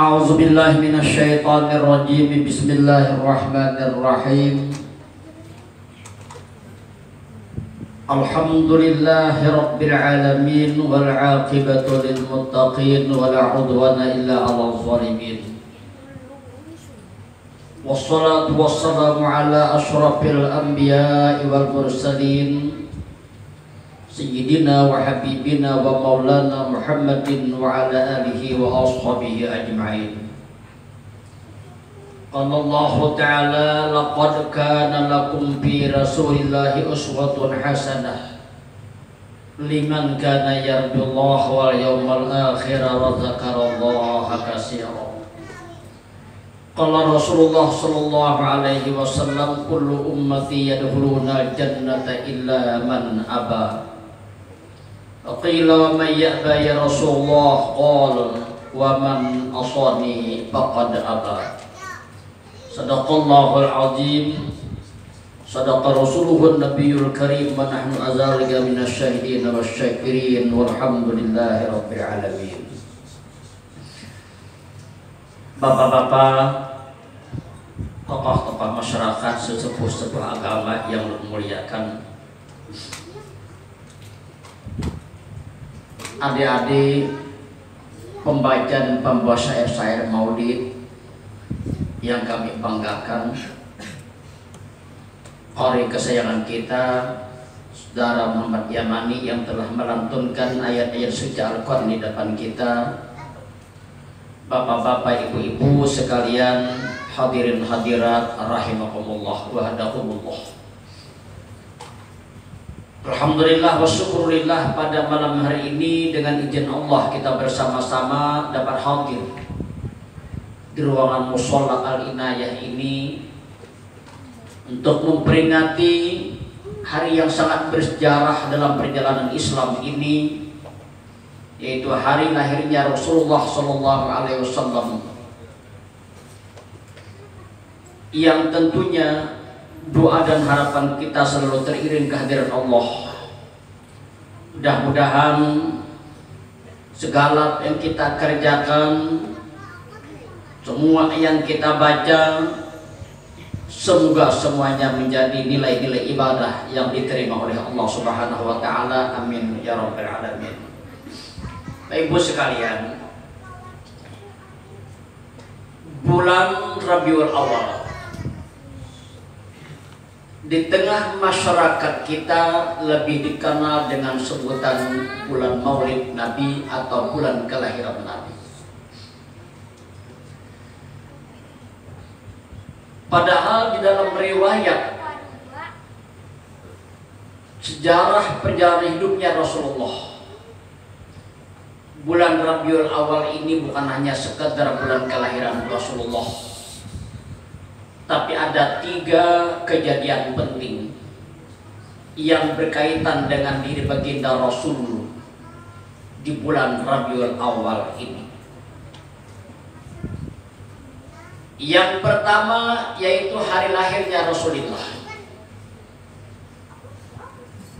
أعوذ بالله من الشيطان الرجيم. بسم الله الرحمن الرحيم. الحمد لله رب العالمين والعاقبة للمتقين ولا عدوان إلا على الظالمين. والصلاة والسلام على أشرف الأنبياء والمرسلين سيدنا وحبيبنا ومولانا محمد وعلى آله وأصحابه أجمعين قال الله تعالى لقد كان لكم في رسول الله أسوة حسنة لمن كان يرجو الله واليوم الآخر وذكر الله كثيرا قال رسول الله صلى الله عليه وسلم كل أمتي يدخلون الجنة إلا من أبى فقيل ومن يأبى يا رسول الله قال ومن أصاني فقد أبى صدق الله العظيم صدق رسوله النبي الكريم ونحن أذلك من الشاهدين والشاكرين والحمد لله رب العالمين Bapak-bapak, tokoh-tokoh masyarakat, sesepuh-sepuh agama yang memuliakan adik-adik pembaca dan pembawa syair-syair maulid yang kami banggakan Kori kesayangan kita Saudara Muhammad Yamani yang telah melantunkan ayat-ayat suci Al-Quran di depan kita Bapak-bapak, ibu-ibu sekalian hadirin hadirat rahimakumullah wa hadakumullah. Alhamdulillah wa syukurillah pada malam hari ini dengan izin Allah kita bersama-sama dapat hadir di ruangan musola al-inayah ini untuk memperingati hari yang sangat bersejarah dalam perjalanan Islam ini yaitu hari lahirnya Rasulullah Shallallahu Alaihi Wasallam. Yang tentunya doa dan harapan kita selalu teriring kehadiran Allah. Mudah-mudahan segala yang kita kerjakan, semua yang kita baca, semoga semuanya menjadi nilai-nilai ibadah yang diterima oleh Allah Subhanahu wa taala. Amin ya rabbal alamin. Ibu sekalian, bulan Rabiul Awal di tengah masyarakat kita lebih dikenal dengan sebutan bulan Maulid Nabi atau bulan kelahiran Nabi. Padahal di dalam riwayat sejarah perjalanan hidupnya Rasulullah bulan Rabiul Awal ini bukan hanya sekedar bulan kelahiran Rasulullah tapi ada tiga kejadian penting yang berkaitan dengan diri baginda Rasul di bulan Rabiul Awal ini. Yang pertama yaitu hari lahirnya Rasulullah.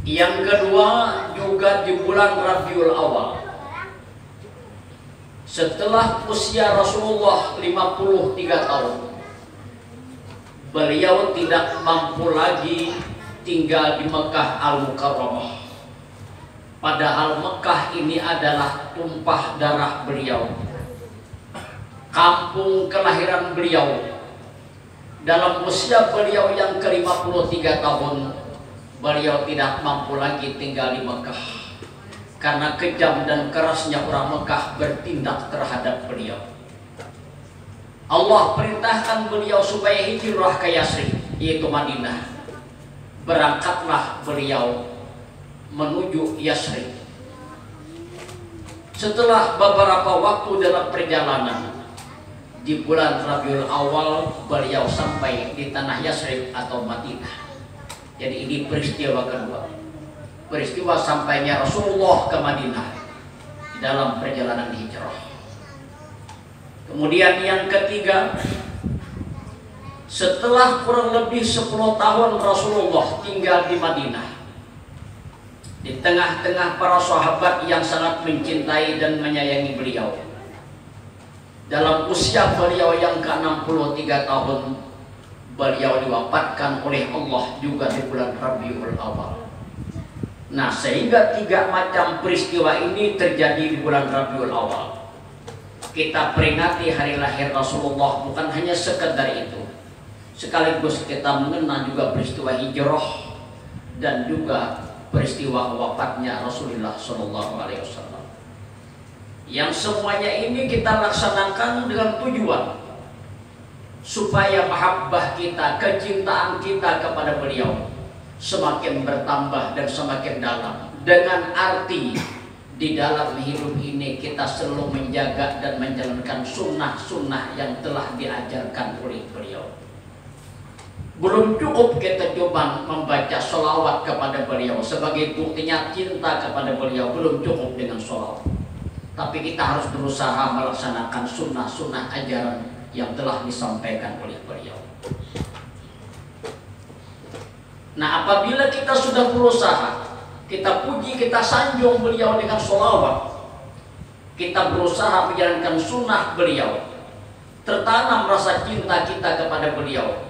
Yang kedua juga di bulan Rabiul Awal. Setelah usia Rasulullah 53 tahun beliau tidak mampu lagi tinggal di Mekah Al-Mukarramah. Padahal Mekah ini adalah tumpah darah beliau. Kampung kelahiran beliau. Dalam usia beliau yang ke-53 tahun beliau tidak mampu lagi tinggal di Mekah. Karena kejam dan kerasnya orang Mekah bertindak terhadap beliau. Allah perintahkan beliau supaya hijrah ke Yasrib, yaitu Madinah. Berangkatlah beliau menuju Yasrib. Setelah beberapa waktu dalam perjalanan, di bulan Rabiul Awal beliau sampai di tanah Yasrib atau Madinah. Jadi ini peristiwa kedua. Peristiwa sampainya Rasulullah ke Madinah dalam perjalanan hijrah. Kemudian yang ketiga, setelah kurang lebih 10 tahun Rasulullah tinggal di Madinah, di tengah-tengah para sahabat yang sangat mencintai dan menyayangi beliau. Dalam usia beliau yang ke-63 tahun, beliau diwafatkan oleh Allah juga di bulan Rabiul Awal. Nah, sehingga tiga macam peristiwa ini terjadi di bulan Rabiul Awal. Kita peringati hari lahir Rasulullah bukan hanya sekedar itu. Sekaligus kita mengenang juga peristiwa hijrah dan juga peristiwa wafatnya Rasulullah Shallallahu Alaihi Wasallam. Yang semuanya ini kita laksanakan dengan tujuan supaya mahabbah kita, kecintaan kita kepada beliau semakin bertambah dan semakin dalam dengan arti di dalam hidup ini kita selalu menjaga dan menjalankan sunnah-sunnah yang telah diajarkan oleh beliau. Belum cukup kita coba membaca sholawat kepada beliau sebagai buktinya cinta kepada beliau belum cukup dengan sholawat tapi kita harus berusaha melaksanakan sunnah-sunnah ajaran yang telah disampaikan oleh beliau. Nah apabila kita sudah berusaha Kita puji, kita sanjung beliau dengan sholawat Kita berusaha menjalankan sunnah beliau Tertanam rasa cinta kita kepada beliau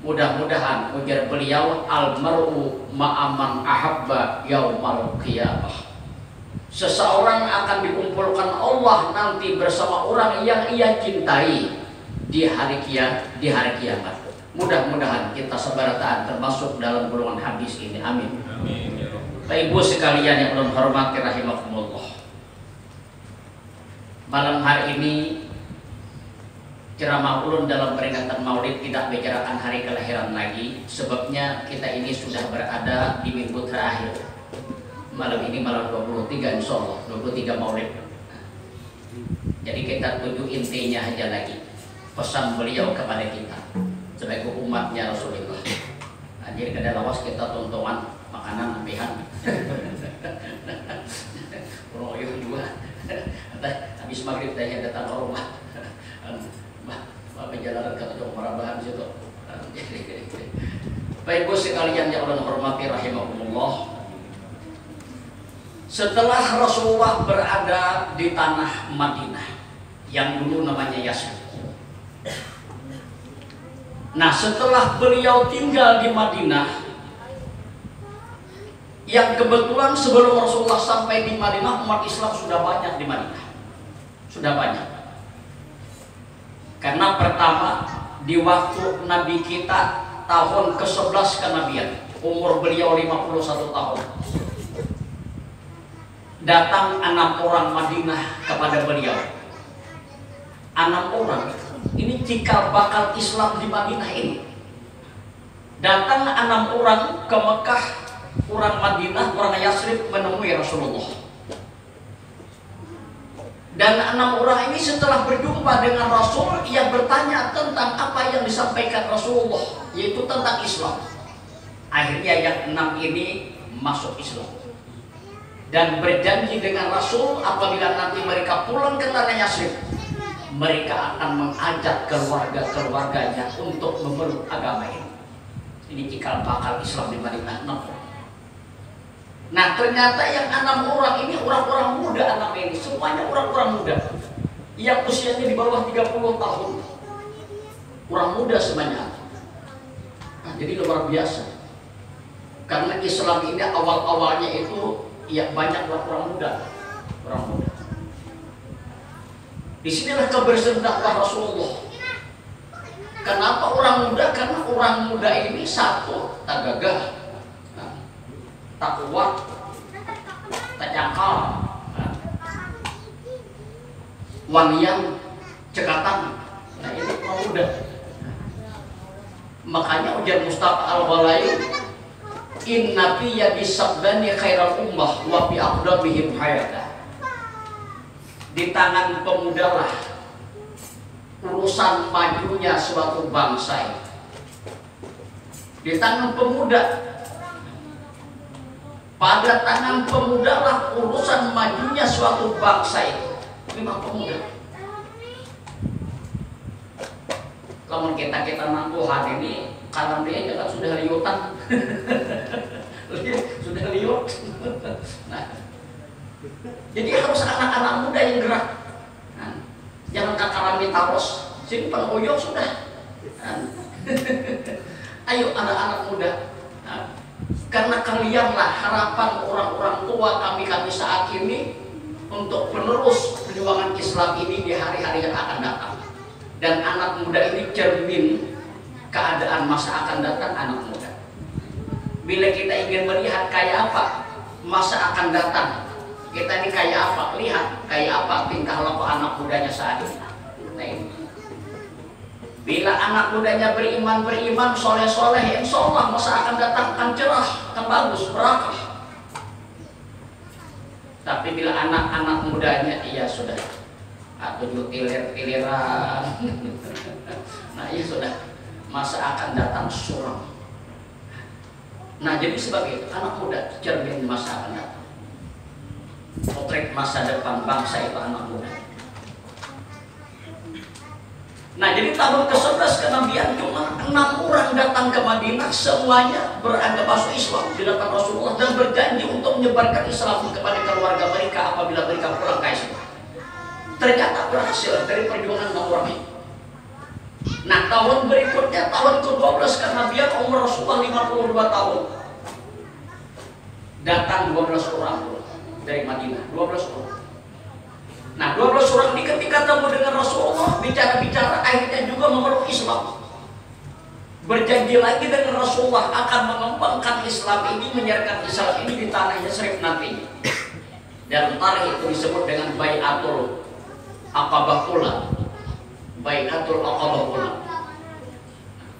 Mudah-mudahan ujar beliau Almaru ma'aman ahabba yaumal qiyamah Seseorang akan dikumpulkan Allah nanti bersama orang yang ia cintai di hari kiamat, di hari kiamat. Mudah-mudahan kita sebarataan termasuk dalam golongan hadis ini. Amin. Amin Bapak Ibu sekalian yang belum hormati rahimakumullah. Malam hari ini ceramah ulun dalam peringatan Maulid tidak bicarakan hari kelahiran lagi. Sebabnya kita ini sudah berada di minggu terakhir. Malam ini malam 23 insya Allah, 23 Maulid. Jadi kita tuju intinya aja lagi. Pesan beliau kepada kita sebagai umatnya Rasulullah. Jadi kada lawas kita tontonan makanan ambihan. Orang yo juga. Habis maghrib tanya datang orang mah. Mah, perjalanan ke Jom Marabahan situ. Baik bos sekalian yang Allah hormati rahimahumullah. Setelah Rasulullah berada di tanah Madinah yang dulu namanya Yasrib Nah setelah beliau tinggal di Madinah Yang kebetulan sebelum Rasulullah sampai di Madinah Umat Islam sudah banyak di Madinah. Sudah banyak. Karena pertama Di waktu Nabi kita Tahun ke-11 kenabian Umur beliau 51 tahun Datang enam orang Madinah kepada beliau. Enam orang ini cikal bakal Islam di Madinah ini. Datang enam orang ke Mekah, orang Madinah, orang Yasrib menemui Rasulullah. Dan enam orang ini setelah berjumpa dengan Rasul, ia bertanya tentang apa yang disampaikan Rasulullah, yaitu tentang Islam. Akhirnya yang enam ini masuk Islam dan berjanji dengan Rasul apabila nanti mereka pulang ke tanah Yasrib mereka akan mengajak keluarga-keluarganya untuk memeluk agama ini. Ini cikal bakal Islam di Madinah. Nah ternyata yang enam orang ini orang-orang muda anak ini semuanya orang-orang muda yang usianya di bawah 30 tahun. Orang muda semuanya. Nah, jadi luar biasa. Karena Islam ini awal-awalnya itu ya banyak orang muda. Orang muda. Di sinilah kebersihan dakwah Rasulullah. Kenapa orang muda? Karena orang muda ini satu tak gagah, tak kuat, tak cakal, nah, wanian, cekatan. Nah ini orang muda. Makanya ujar Mustafa al-Walai Inna fi yadi sabdani khairal ummah wa fi aqdamihim hayatah di tangan pemuda lah urusan majunya suatu bangsa. Di tangan pemuda. Pada tangan pemuda lah urusan majunya suatu bangsa itu. Memang pemuda. Namun kita kita hari ini karena dia juga sudah liutan. sudah liut. Nah, jadi harus anak-anak muda yang gerak. Nah, jangan kakarami taros, simpan oyok sudah. Nah, ayo anak-anak muda. Karena kalianlah harapan orang-orang tua kami-kami saat ini untuk penerus perjuangan Islam ini di hari-hari yang akan datang. Dan anak muda ini cermin keadaan masa akan datang anak muda. Bila kita ingin melihat kayak apa masa akan datang, kita ini kayak apa? Lihat kayak apa tingkah laku anak mudanya saat ini. Nah ini. Bila anak mudanya beriman, beriman, soleh-soleh, insya Allah masa akan datang akan cerah, akan bagus, berakah. Tapi bila anak-anak mudanya, iya sudah, tujuh tilir-tiliran. nah iya sudah, masa akan datang suram. Nah jadi sebagai anak muda cermin masa akan datang. Potret masa depan bangsa itu anak muda. Nah jadi tahun ke-11 kenabian cuma enam orang datang ke Madinah semuanya beragama masuk Islam di depan Rasulullah dan berjanji untuk menyebarkan Islam kepada keluarga mereka apabila mereka pulang ke Islam. Ternyata berhasil dari perjuangan enam orang ini. Nah tahun berikutnya tahun ke-12 kenabian umur Rasulullah 52 tahun datang 12 orang dari Madinah 12 orang Nah 12 orang ini ketika temu dengan Rasulullah bicara-bicara akhirnya juga memeluk Islam berjanji lagi dengan Rasulullah akan mengembangkan Islam ini menyiarkan Islam ini di tanah Yasrib nanti. Dan tarikh itu disebut dengan Bayatul Aqabah Ula. Bayatul Aqabah Ula.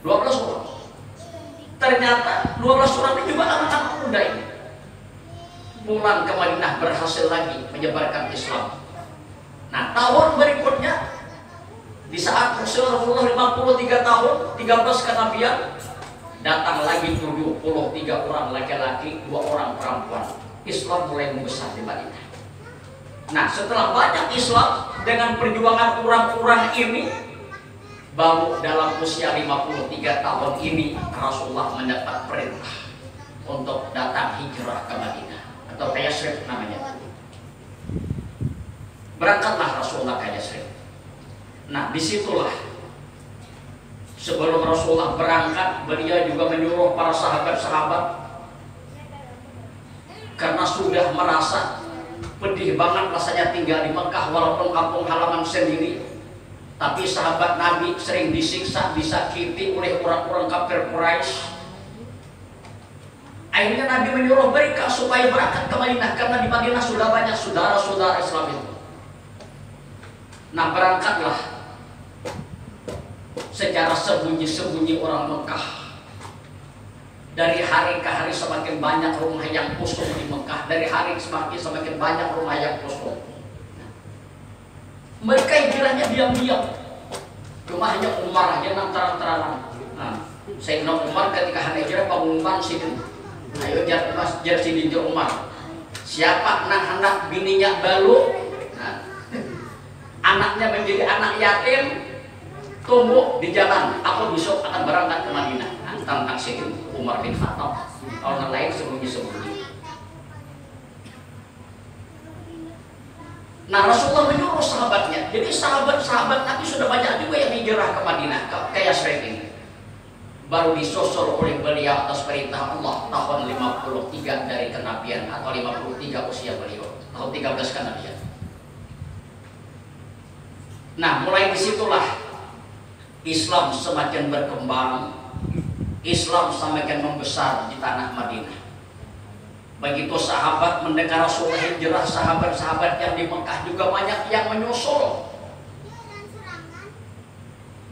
12 orang ternyata 12 orang ini juga anak-anak muda ini. Pulang ke Madinah berhasil lagi menyebarkan Islam Nah tahun berikutnya di saat Rasulullah 53 tahun 13 kenabian datang lagi 73 orang laki-laki dua orang perempuan. Islam mulai membesar di Madinah. Nah setelah banyak Islam dengan perjuangan orang-orang ini baru dalam usia 53 tahun ini Rasulullah mendapat perintah untuk datang hijrah ke Madinah. Atau Yasrib namanya berangkatlah Rasulullah ke Yasrib. Nah, di situlah sebelum Rasulullah berangkat, beliau juga menyuruh para sahabat-sahabat karena sudah merasa pedih banget rasanya tinggal di Mekah walaupun kampung halaman sendiri. Tapi sahabat Nabi sering disiksa, disakiti oleh orang-orang kafir Quraisy. Akhirnya Nabi menyuruh mereka supaya berangkat ke Madinah karena di Madinah sudah banyak saudara-saudara Islam itu. Nah berangkatlah. Secara sembunyi-sembunyi orang Mekah. Dari hari ke hari semakin banyak rumah yang kosong di Mekah. Dari hari semakin semakin banyak rumah yang kosong. Mereka hijrahnya diam-diam. Cuma hanya Umar aja nang terang-terangan. Nah, Sayyidina Umar ketika hari hijrah pengumuman sini. Ayo jar mas jar sini Umar. Siapa nak hendak bininya balu anaknya menjadi anak yatim tumbuh di jalan aku besok akan berangkat ke Madinah nah, tentang Sayyidina Umar bin Khattab orang lain sembunyi-sembunyi Nah Rasulullah menyuruh sahabatnya. Jadi sahabat-sahabat Nabi sudah banyak juga yang hijrah ke Madinah, ke Yasrib ini. Baru disusul oleh beliau atas perintah Allah tahun 53 dari kenabian atau 53 usia beliau. Tahun 13 kenabian. Nah mulai di situlah Islam semakin berkembang, Islam semakin membesar di tanah Madinah. Begitu sahabat mendengar Rasulullah hijrah, sahabat-sahabat yang di Mekah juga banyak yang menyusul.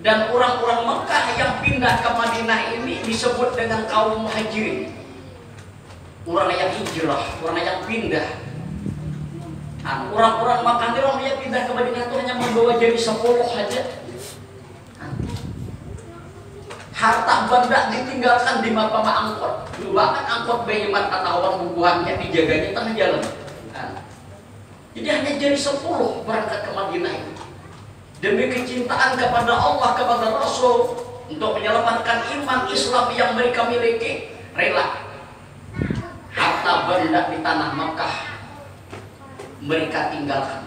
Dan orang-orang Mekah yang pindah ke Madinah ini disebut dengan kaum muhajirin. Orang yang hijrah, orang yang pindah. Nah, orang-orang Mekah ini orang yang pindah ke Madinah itu hanya membawa jadi sepuluh saja. harta benda ditinggalkan di mapa angkot bahkan angkot behemat ketahuan bukuannya dijaganya tengah jalan kan? jadi hanya jadi sepuluh berangkat ke Madinah ini demi kecintaan kepada Allah kepada Rasul untuk menyelamatkan iman Islam yang mereka miliki rela harta benda di tanah Mekah mereka tinggalkan.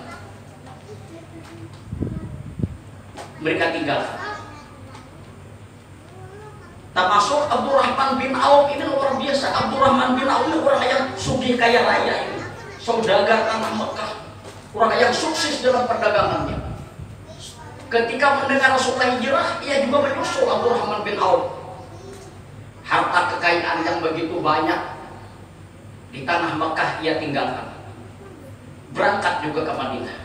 Mereka tinggalkan. Termasuk Abdurrahman bin Auf ini luar biasa. Abdurrahman bin Auf ini orang yang sugih kaya raya ini. Saudagar tanah Mekah. Orang yang sukses dalam perdagangannya. Ketika mendengar Rasulullah hijrah ia juga menyusul Abdurrahman bin Auf. Harta kekayaan yang begitu banyak di tanah Mekah ia tinggalkan berangkat juga ke Madinah.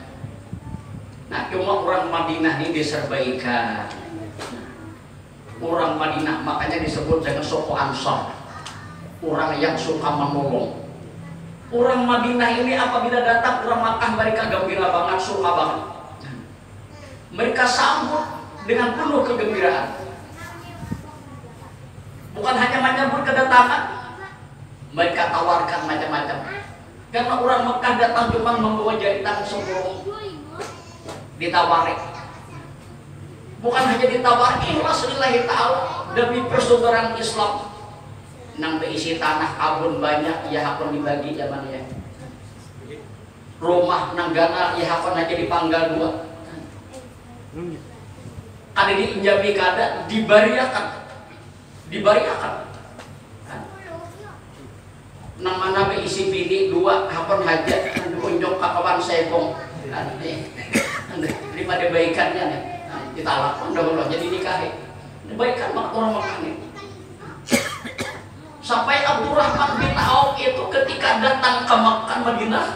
Nah cuma orang Madinah ini diserbaikan orang Madinah makanya disebut dengan suku Ansar orang yang suka menolong. Orang Madinah ini apabila datang orang Makkah mereka gembira banget suka banget. Mereka sambut dengan penuh kegembiraan. Bukan hanya menyambut kedatangan mereka tawarkan macam-macam karena orang Mekah datang cuma membawa jaritan sepuluh ditawari bukan hanya ditawar ikhlas lillahi ta'ala demi persaudaraan Islam. Nang berisi tanah abun banyak ya hakon dibagi zaman ya. Rumah nang gana ya hakon aja dipanggal dua. Ada diinjami kada dibariakan. Dibariakan nang mana berisi bini dua hakon hajat? Unjuk kakawan sebong. Lima dibaikannya nih. Kita lakukan dahulu jadi nikahi dibaikan orang makan sampai Abdurrahman bin Auf itu ketika datang ke Makkah Madinah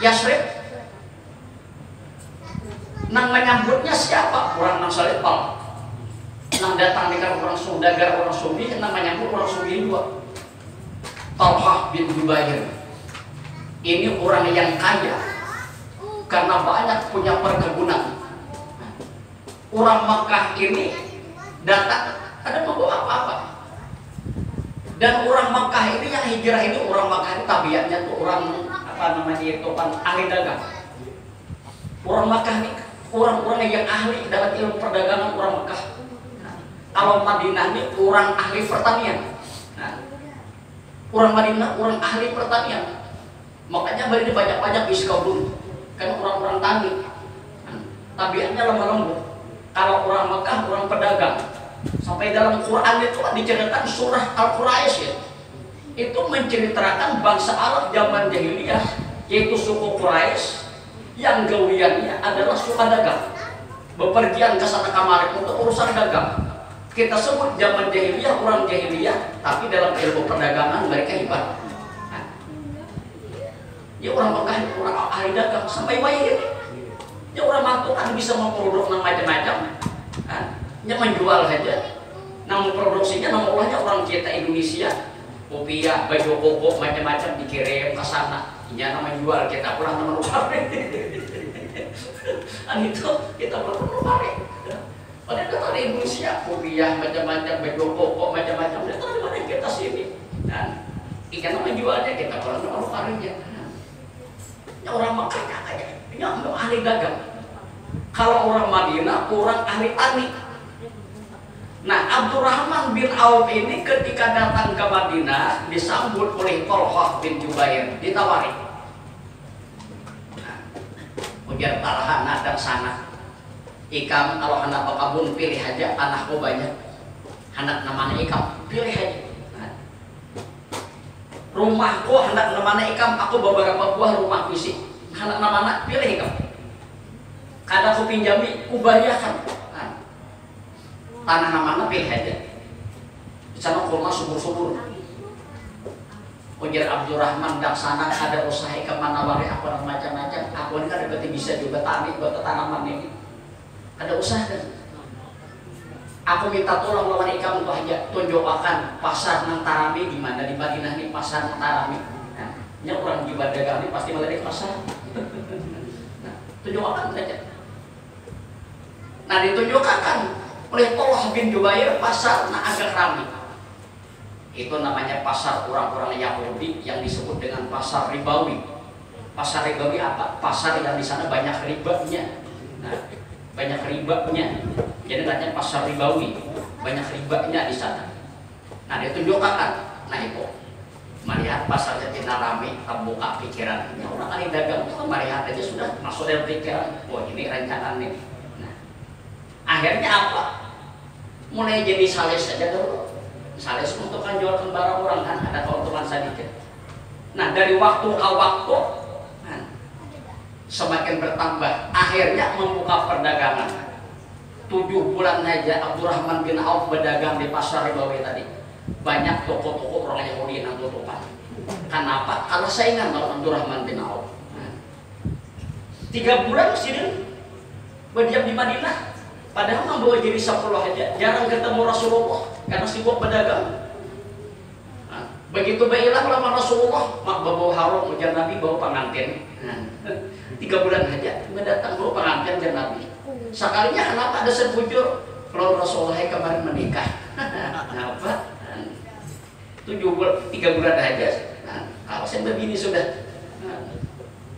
Yasrib nang menyambutnya siapa? Orang nang salepal nang datang dengan orang saudagar orang subi nang menyambut orang subi dua Talhah bin Jubair ini orang yang kaya karena banyak punya perkebunan. Orang Makkah ini datang ada membawa apa-apa. Dan orang Makkah ini yang hijrah ini orang Makkah ini tabiatnya tuh orang apa namanya itu kan ahli dagang. Orang Makkah ini orang-orang yang ahli dalam ilmu perdagangan orang nah, kalau Madinah ini orang ahli pertanian orang Madinah orang ahli pertanian. Makanya bari banyak-banyak iskaudun karena orang-orang tani. Tabiatnya lemah lembut kalau orang Mekah orang pedagang. Sampai dalam Quran itu diceritakan surah Al-Quraisy ya. itu menceritakan bangsa Arab zaman jahiliyah yaitu suku Quraisy yang gawiannya adalah suka dagang. Bepergian ke sana kemari untuk urusan dagang kita sebut zaman jahiliyah orang jahiliyah tapi dalam ilmu perdagangan mereka hebat. Nah, ya orang Mekah orang ahli dagang sampai ini ya orang mantu kan bisa memproduk macam-macam. Ya menjual saja. Namun produksinya namun olahnya orang kita Indonesia. Kopiah baju koko macam-macam dikirim ke sana. Ya nama jual kita pulang nama lupa kan itu kita perlu lupa Padahal kita di Indonesia kopiah macam-macam baju koko macam-macam. Itu di mana? Kita sini. Dan ikan nama jualnya kita nama lupa aja ya orang makan aja ya? Ahli dagang. Kalau orang Madinah orang ahli tani Nah, Abdurrahman bin Auf ini ketika datang ke Madinah disambut oleh Tolhah bin Jubair, ditawari. Nah, ujar Talha dan sana. Ikam kalau anak bakabun pilih aja anakku banyak. Anak namanya Ikam pilih aja. Nah, rumahku anak namanya Ikam aku beberapa buah rumah fisik. Anak namanya pilih Ikam. Kada aku pinjami, kubariakan tanah mana pilih aja di sana kurma subur-subur Ujar Abdurrahman dan sana ada usaha ke mana wari aku macam-macam aku ini kan berarti bisa juga tani buat tanaman ini ada usaha kan? Aku minta tolong lawan ikam untuk aja tunjukkan pasar nang tarami di mana? Di Madinah nih pasar nang tarami nah, ini orang juga dagang ini pasti melihat pasar. Nah, tunjukkan saja. Nah ditunjukkan oleh Tollah bin Jubair pasar nah agak ramai itu namanya pasar orang-orang Yahudi yang disebut dengan pasar ribawi. Pasar ribawi apa? Pasar yang di sana banyak ribanya banyak ribanya jadi namanya pasar ribawi banyak ribanya di sana. Nah dia tunjukkan nah itu melihat pasarnya tidak rame terbuka pikirannya orang kali dagang itu melihat aja sudah masuk dalam pikiran wah ini rencana nih. Nah, akhirnya apa? Mulai jadi sales saja dulu. Sales untuk kan jualkan barang orang kan ada keuntungan sedikit. Nah dari waktu ke waktu semakin bertambah akhirnya membuka perdagangan tujuh bulan saja Abdurrahman bin Auf berdagang di pasar Ribawi tadi banyak toko-toko orang Yahudi yang tutupan. Kenapa? Kalau saingan kalau Abdurrahman bin Auf. Tiga bulan sini berdiam di Madinah. Padahal membawa jadi sepuluh aja, jarang ketemu Rasulullah karena sibuk berdagang. Nah, begitu baiklah lama Rasulullah, mak bawa harum ujar Nabi bawa pengantin. tiga bulan aja mendatang bawa pengantin dan Nabi. Sekalinya kenapa ada sebujur kalau Rasulullah kemarin menikah? Kenapa? tujuh bulan tiga bulan aja nah, kalau saya begini sudah nah,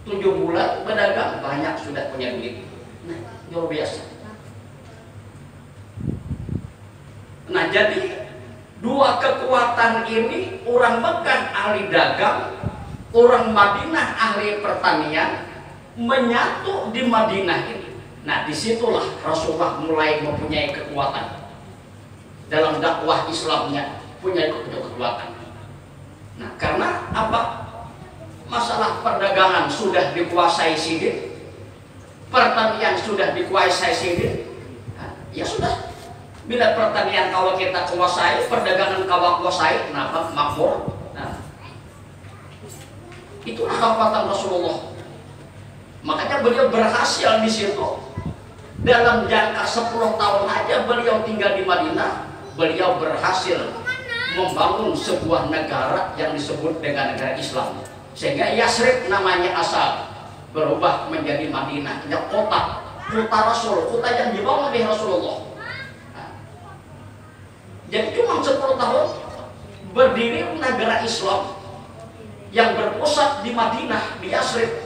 tujuh bulan berdagang banyak sudah punya duit nah, luar biasa nah jadi dua kekuatan ini orang Mekah ahli dagang orang Madinah ahli pertanian menyatu di Madinah ini nah di situlah Rasulullah mulai mempunyai kekuatan dalam dakwah Islamnya punya kekuatan. Nah, karena apa? Masalah perdagangan sudah dikuasai Sidin, pertanian sudah dikuasai Sidin, nah, ya sudah. Bila pertanian kalau kita kuasai, perdagangan kalau kuasai, kenapa makmur? Nah, itulah kekuatan Rasulullah. Makanya beliau berhasil di situ. Dalam jangka 10 tahun aja beliau tinggal di Madinah, beliau berhasil membangun sebuah negara yang disebut dengan negara Islam. Sehingga Yasrib namanya asal berubah menjadi Madinah ini kota kota Rasul kota yang dibangun oleh Rasulullah. Jadi cuma 10 tahun berdiri negara Islam yang berpusat di Madinah di Yasrib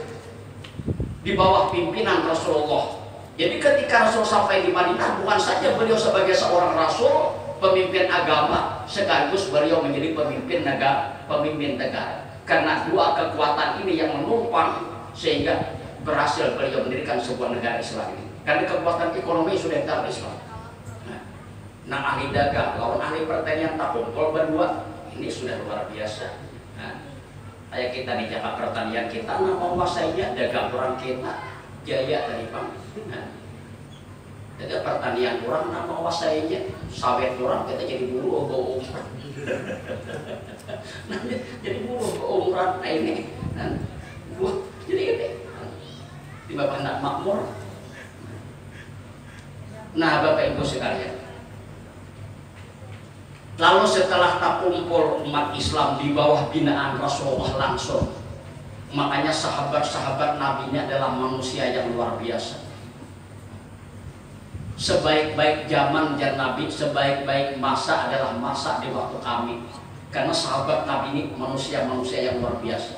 di bawah pimpinan Rasulullah. Jadi ketika Rasul sampai di Madinah bukan saja beliau sebagai seorang Rasul pemimpin agama sekaligus beliau menjadi pemimpin negara pemimpin negara. Karena dua kekuatan ini yang menumpang sehingga berhasil beliau mendirikan sebuah negara Islam ini. Karena kekuatan ekonomi sudah ada Islam. Nah, nah ahli dagang lawan ahli pertanian tak kumpul berdua ini sudah luar biasa kayak kita di Jakarta pertanian kita nah menguasainya dagang orang kita jaya bang nah, jadi pertanian kurang nama wasainya sawit kurang kita jadi buru nah, jadi buru ke umran nah ini. Nah, jadi ini. Di bapak anak makmur. Nah bapak ibu sekalian lalu setelah tak kumpul umat Islam di bawah binaan Rasulullah langsung makanya sahabat-sahabat nabinya adalah manusia yang luar biasa sebaik-baik zaman dan Nabi, sebaik-baik masa adalah masa di waktu kami. Karena sahabat Nabi ini manusia-manusia yang luar biasa.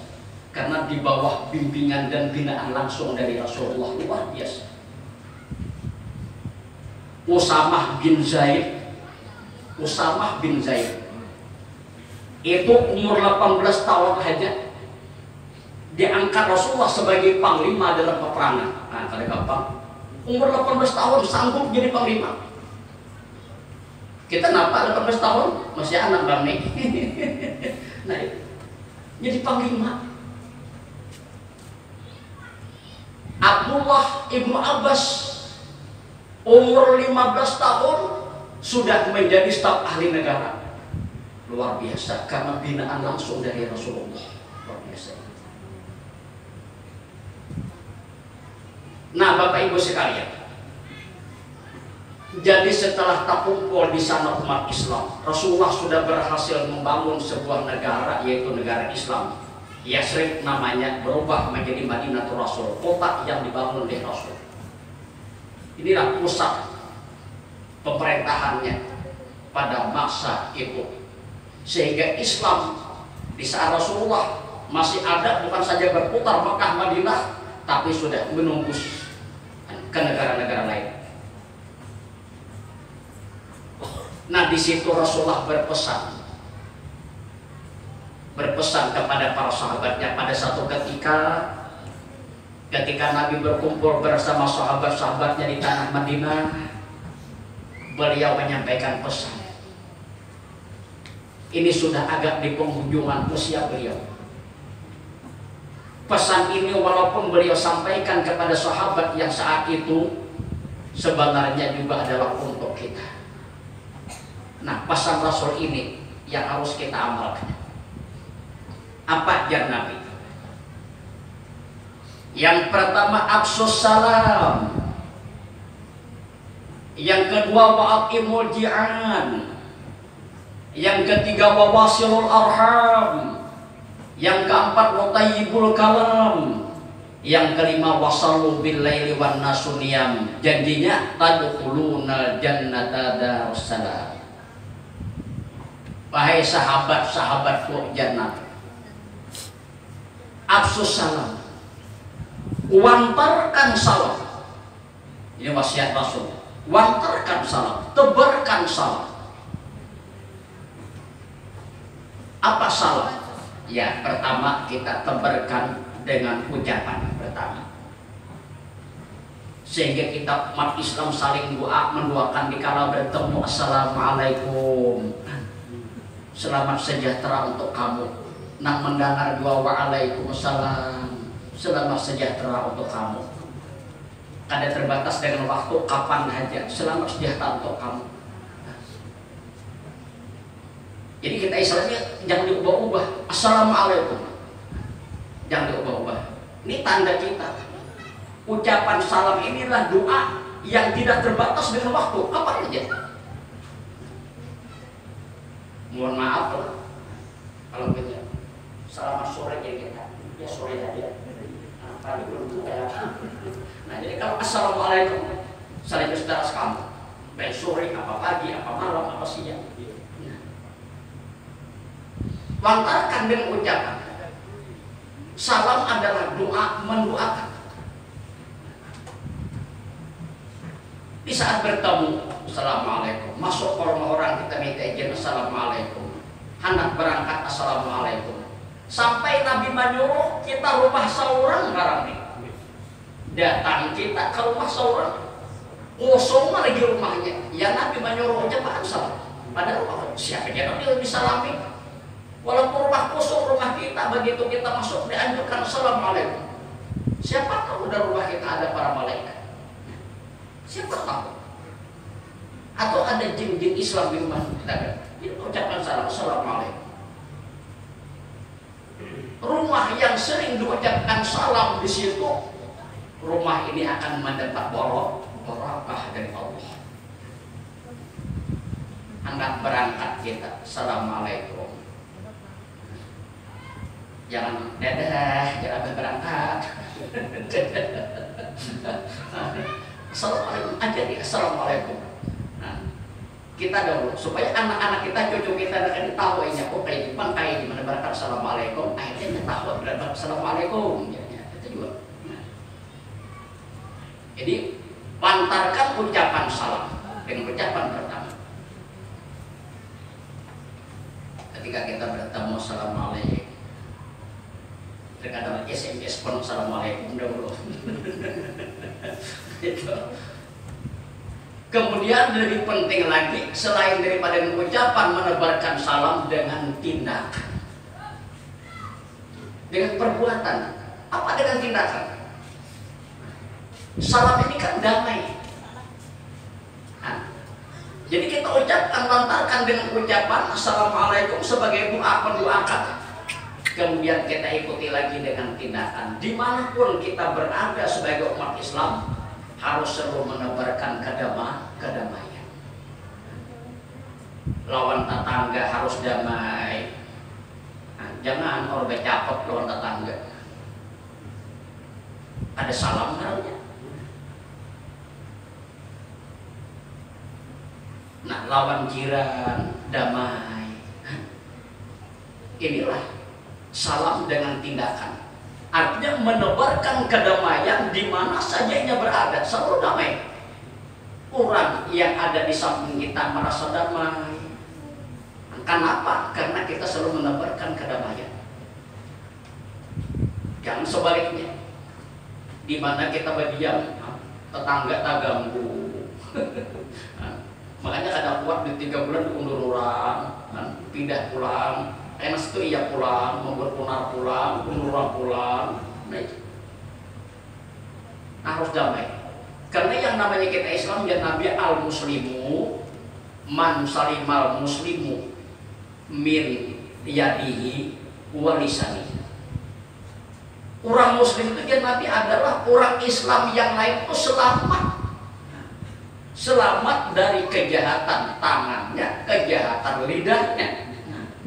Karena di bawah bimbingan dan binaan langsung dari Rasulullah luar biasa. Usamah bin Zaid, Usamah bin Zaid, itu umur 18 tahun saja diangkat Rasulullah sebagai panglima dalam peperangan. Nah, kalau gampang, umur 18 tahun sanggup jadi panglima. Kita kenapa 18 tahun masih anak bang nih. nah, jadi panglima. Abdullah ibnu Abbas umur 15 tahun sudah menjadi staf ahli negara. Luar biasa karena binaan langsung dari Rasulullah. Luar biasa. Nah, Bapak Ibu sekalian, jadi setelah tak kumpul di sana umat Islam, Rasulullah sudah berhasil membangun sebuah negara yaitu negara Islam. Yasrib namanya berubah menjadi Madinatul Rasul, kota yang dibangun oleh Rasul. Inilah pusat pemerintahannya pada masa itu. Sehingga Islam di saat Rasulullah masih ada bukan saja berputar Mekah Madinah tapi sudah menembus ke negara-negara lain. Nah di situ Rasulullah berpesan berpesan kepada para sahabatnya pada satu ketika ketika Nabi berkumpul bersama sahabat-sahabatnya di tanah Madinah beliau menyampaikan pesan ini sudah agak di penghujungan usia beliau. Pesan ini walaupun beliau sampaikan kepada sahabat yang saat itu sebenarnya juga adalah untuk kita. Nah, pesan Rasul ini yang harus kita amalkan. Apa ajar Nabi? Yang pertama absus salam. Yang kedua wa'aqimul ji'an. Yang ketiga wawasilul arham. Yang keempat watayyibul kalam. Yang kelima wasallu bil laili wan nasuniyam. Janjinya tadkhuluna jannata darussalam. Wahai sahabat-sahabatku jannah. Absus salam. Wantarkan salam. Ini wasiat Rasul. Wantarkan salam, tebarkan salam Apa salah? Ya, pertama kita tebarkan dengan ucapan pertama. Sehingga kita umat Islam saling doa mendoakan di kala bertemu Assalamualaikum. Selamat sejahtera untuk kamu. Nak mendengar doa Waalaikumsalam. Selamat sejahtera untuk kamu. Ada terbatas dengan waktu kapan saja. Selamat sejahtera untuk kamu Jadi kita istilahnya jangan diubah-ubah. Assalamualaikum. Jangan diubah-ubah. Ini tanda kita. Ucapan salam inilah doa yang tidak terbatas dengan waktu. Apa aja? Mohon maaf lah. Kalau kita selamat sore kita. Ya sore aja. Nah, nah jadi kalau assalamualaikum, saling bersaudara kamu. Baik sore, apa pagi, apa malam, apa siang Lantarkan dengan ucapan. Salam adalah doa mendoakan. Di saat bertemu, Assalamualaikum. Masuk ke rumah orang kita minta izin, Assalamualaikum. Anak berangkat, Assalamualaikum. Sampai Nabi menyuruh kita rumah seorang barang nih. Datang kita ke rumah seorang. Kosong lagi rumahnya. Ya Nabi menyuruh ucapan salam. Pada rumah siapa dia Nabi bisa salami Walaupun rumah kosong rumah kita, begitu kita masuk dianjurkan assalamualaikum. Siapa tahu dari rumah kita ada para malaikat? Siapa tahu? Atau ada jin-jin Islam di rumah kita kan? Ini ucapkan salam assalamualaikum. Rumah yang sering diucapkan salam di situ, rumah ini akan mendapat borok, barakah dari Allah. Anak berangkat kita, assalamualaikum. Jangan dadah jangan berangkat. Assalamualaikum. Aja nih assalamualaikum. Nah, kita dahulu supaya anak-anak kita cucu kita akan tahu ini oh kayak Jepang kayak gimana berangkat assalamualaikum. Akhirnya tahu berangkat assalamualaikum. ya, ya, itu juga nah. Jadi pantarkan ucapan salam dengan ucapan pertama. Ketika kita bertemu assalamualaikum. Terkadang SMS pun assalamualaikum dahulu itu kemudian lebih penting lagi selain daripada ucapan menebarkan salam dengan tindakan. Dengan perbuatan. Apa dengan tindakan salam ini kan damai. Jadi kita ucapkan lantarkan dengan ucapan Assalamualaikum sebagai doa mendoakan kemudian kita ikuti lagi dengan tindakan. Di mana pun kita berada sebagai umat Islam harus selalu menebarkan kedama, kedamaian. Lawan tetangga harus damai. Nah, jangan orang becapot lawan tetangga. Ada salam harusnya Nah, lawan jiran, damai. Inilah salam dengan tindakan. Artinya menebarkan kedamaian di mana saja ia berada, selalu damai. Orang yang ada di samping kita merasa damai. Kenapa? Karena kita selalu menebarkan kedamaian. Jangan sebaliknya. Di mana kita berdiam, tetangga tak ganggu. Makanya ada kuat di tiga bulan diundur orang, kan? pindah pulang, enak itu iya pulang, membuat punar pulang, undur orang pulang. Nah, harus damai. Karena yang namanya kita Islam ya Nabi al muslimu man salimal muslimu min yadihi walisani. Orang muslim itu dia Nabi adalah orang Islam yang lain itu selamat selamat dari kejahatan tangannya, kejahatan lidahnya.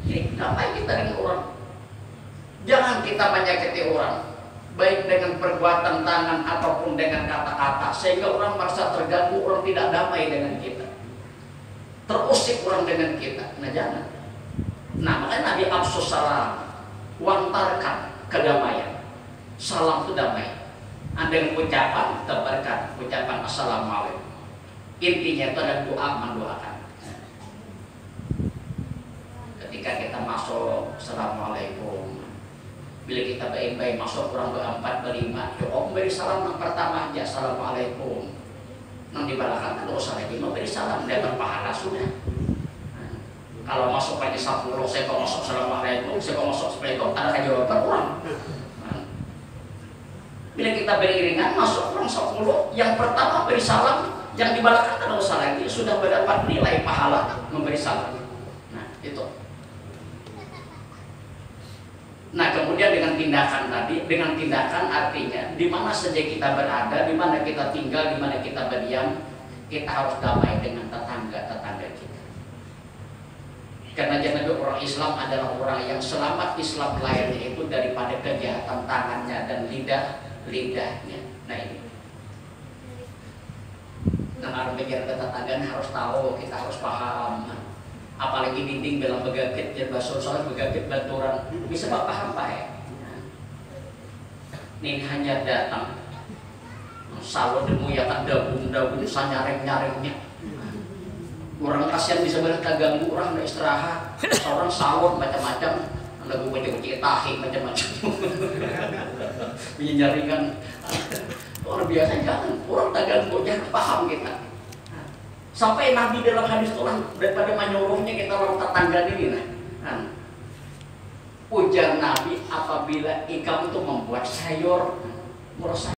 Ini damai kita dengan orang. Jangan kita menyakiti orang, baik dengan perbuatan tangan ataupun dengan kata-kata, sehingga orang merasa terganggu, orang tidak damai dengan kita. Terusik orang dengan kita. Nah, jangan. Nah, makanya Nabi Absus Salam wantarkan kedamaian. Salam damai. Anda yang ucapan, tebarkan ucapan Assalamualaikum intinya itu ada doa mendoakan. Ketika kita masuk assalamualaikum. Bila kita baik-baik masuk kurang berempat berlima cukup memberi salam yang pertama aja assalamualaikum. Yang di belakang kan usah lagi memberi salam dapat pahala sudah. Kalau masuk aja sepuluh saya kok masuk assalamualaikum. Saya kok masuk assalamualaikum. Ada jawaban orang bila kita beriringan masuk kurang sepuluh yang pertama beri salam yang di belakang kan usah lagi sudah mendapat nilai pahala memberi salam. Nah, itu. Nah, kemudian dengan tindakan tadi, dengan tindakan artinya di mana saja kita berada, di mana kita tinggal, di mana kita berdiam, kita harus damai dengan tetangga-tetangga kita. Karena jangan orang Islam adalah orang yang selamat Islam lainnya itu daripada kejahatan tangannya dan lidah lidahnya. Nah ini Nah, menjaga tetangga harus tahu, kita harus paham. Apalagi dinding dalam begagit, dan bahasa soal begagit banturan. Bisa pak paham pak ya? Ini hanya datang. Salo demu ya kan dabung-dabung sanyareng-nyarengnya. Orang kasihan bisa berita ganggu orang istirahat. Seorang sawon macam-macam lagu baca-baca tahi macam-macam menyaringan luar biasa jangan orang tak ganggu jangan paham kita sampai Nabi dalam hadis itu daripada menyuruhnya kita orang tetangga ini nah. ujar Nabi apabila ikam itu membuat sayur merasa